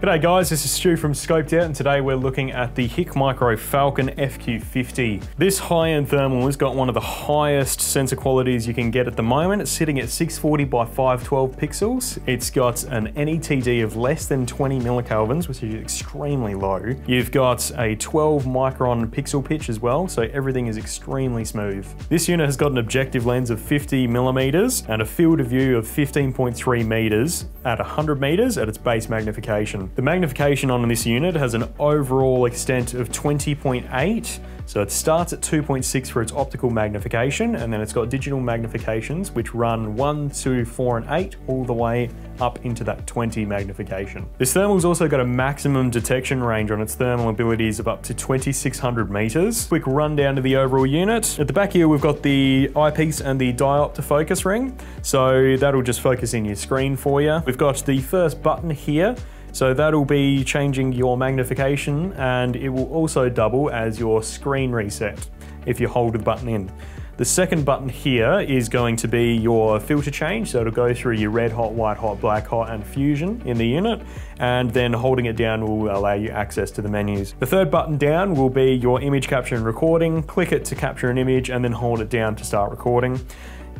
G'day guys, this is Stu from Scoped Out and today we're looking at the HikMicro Falcon FQ50. This high-end thermal has got one of the highest sensor qualities you can get at the moment. It's sitting at 640 by 512 pixels. It's got an NETD of less than 20 millikelvins, which is extremely low. You've got a 12 micron pixel pitch as well, so everything is extremely smooth. This unit has got an objective lens of 50 millimeters and a field of view of 15.3 meters at 100 meters at its base magnification. The magnification on this unit has an overall extent of 20.8 so it starts at 2.6 for its optical magnification, and then it's got digital magnifications, which run 1, 2, 4, and 8, all the way up into that 20 magnification. This thermal's also got a maximum detection range on its thermal abilities of up to 2600 meters. Quick rundown to the overall unit. At the back here, we've got the eyepiece and the diopter focus ring. So that'll just focus in your screen for you. We've got the first button here, so that'll be changing your magnification and it will also double as your screen reset if you hold the button in. The second button here is going to be your filter change, so it'll go through your red hot, white hot, black hot, and fusion in the unit, and then holding it down will allow you access to the menus. The third button down will be your image capture and recording. Click it to capture an image and then hold it down to start recording.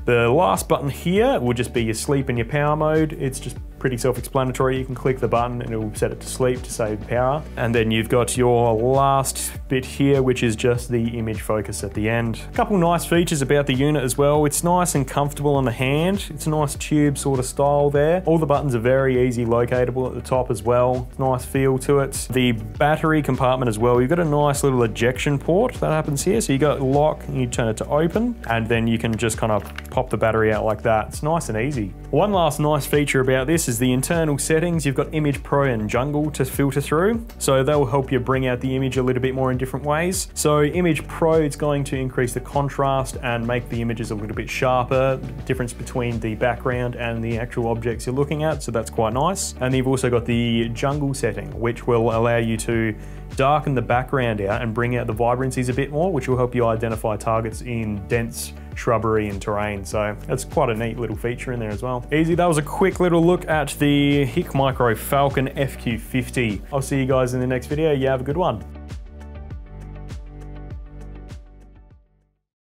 The last button here will just be your sleep and your power mode. It's just pretty self-explanatory. You can click the button and it will set it to sleep to save power. And then you've got your last bit here, which is just the image focus at the end. A couple nice features about the unit as well. It's nice and comfortable on the hand. It's a nice tube sort of style there. All the buttons are very easy locatable at the top as well. Nice feel to it. The battery compartment as well. You've got a nice little ejection port that happens here. So you got lock and you turn it to open and then you can just kind of pop the battery out like that. It's nice and easy. One last nice feature about this is the internal settings. You've got Image Pro and Jungle to filter through. So they'll help you bring out the image a little bit more in different ways. So Image Pro is going to increase the contrast and make the images a little bit sharper, difference between the background and the actual objects you're looking at. So that's quite nice. And you've also got the Jungle setting, which will allow you to darken the background out and bring out the vibrancies a bit more, which will help you identify targets in dense shrubbery and terrain. So that's quite a neat little feature in there as well. Easy, that was a quick little look at the HikMicro Falcon FQ50. I'll see you guys in the next video. You have a good one.